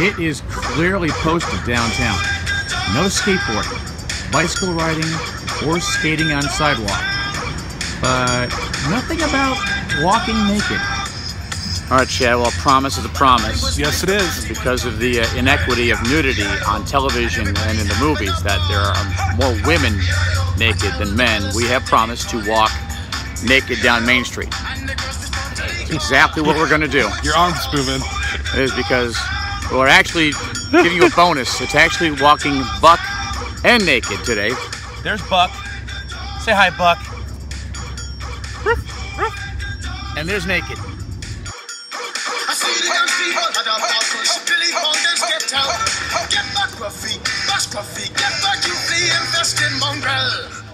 It is clearly posted downtown. No skateboarding, bicycle riding, or skating on sidewalk. But nothing about walking naked. All right, Chad. Well, a promise is a promise. Yes, it is. Because of the uh, inequity of nudity on television and in the movies, that there are more women naked than men, we have promised to walk naked down Main Street. Exactly what we're going to do. Your arm's moving. It is because we're actually giving you a bonus. It's actually walking buck and naked today. There's Buck. Say hi, Buck. And there's naked. I see the young people at the balcony, Billy Bongers get. Get back, Ruffy, bash Ruffy, get back, you flea infested mongrel.